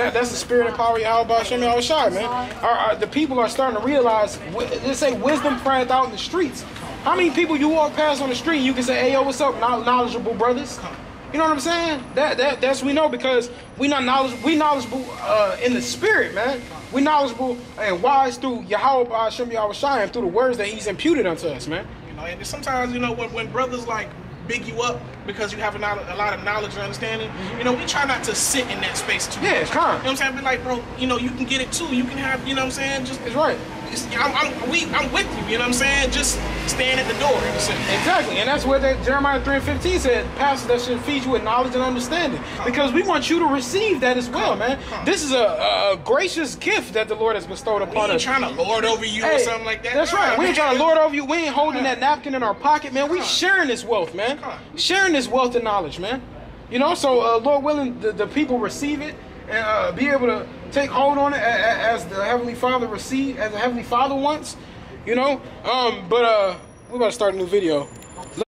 that, that's the spirit and power of Yahweh Hashem Yahweh Shai, man. Our, our, the people are starting to realize, they say wisdom prayeth out in the streets. How many people you walk past on the street you can say, hey, yo, what's up, knowledgeable brothers? You know what I'm saying? That that that's we know because we not knowledge we knowledgeable uh, in the spirit, man. We knowledgeable and wise through Yahweh Hashem Yahweh Shai and through the words that He's imputed unto us, man. You know, and sometimes you know when, when brothers like big you up because you have a, a lot of knowledge and understanding. Mm-hmm. You know, we try not to sit in that space too. Yeah, much. it's calm. You know what I'm saying? Be like, bro, you know, you can get it too. You can have, you know what I'm saying? Just It's right. I'm, I'm, we, I'm with you. You know what I'm saying? Just stand at the door. in a sense. Exactly, and that's where that Jeremiah 3 and 15 said, Pastor, that should feed you with knowledge and understanding. Because we want you to receive that as well, man. This is a, a gracious gift that the Lord has bestowed We upon ain't us. trying to lord over you or something like that. That's right. We ain't trying to lord over you. We ain't holding that napkin in our pocket, man. We sharing this wealth, man. Sharing this wealth and knowledge, man. You know, so uh, Lord willing, the, the people receive it and uh, be able to take hold on it a- a- as the Heavenly Father receive, as the Heavenly Father wants. You know, um, but uh, we about to start a new video.